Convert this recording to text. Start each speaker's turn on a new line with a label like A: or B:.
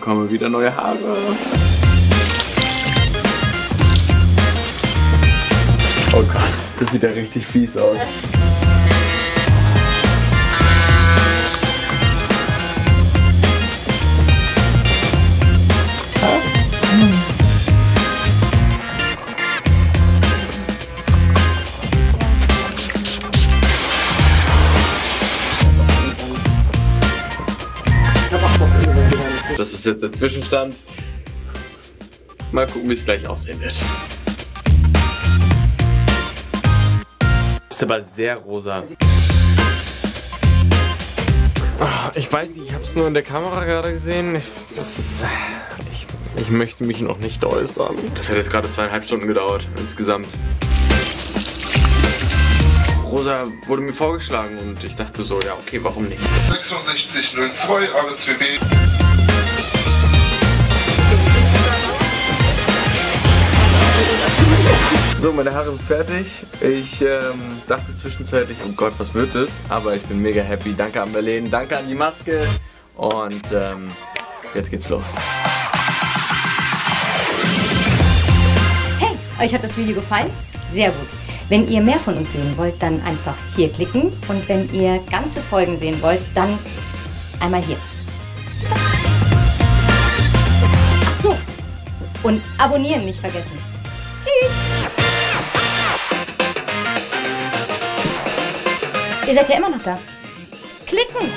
A: bekomme wieder neue Haare. Oh Gott, das sieht ja richtig fies aus. Das ist jetzt der Zwischenstand. Mal gucken, wie es gleich aussehen wird. Ist aber sehr rosa. Ah, Ich weiß nicht, ich habe es nur in der Kamera gerade gesehen. Ich, das ist, ich, ich möchte mich noch nicht äußern. Das hat jetzt gerade zweieinhalb Stunden gedauert, insgesamt. Rosa wurde mir vorgeschlagen und ich dachte so, ja okay, warum nicht?
B: 6602 ABCD.
A: So, meine Haare sind fertig. Ich ähm, dachte zwischenzeitlich, oh Gott, was wird das? Aber ich bin mega happy. Danke an Berlin, danke an die Maske. Und ähm, jetzt geht's los.
C: Hey, euch hat das Video gefallen? Sehr gut. Wenn ihr mehr von uns sehen wollt, dann einfach hier klicken. Und wenn ihr ganze Folgen sehen wollt, dann einmal hier. So. Und abonnieren nicht vergessen. Ihr seid ja immer noch da. Klicken.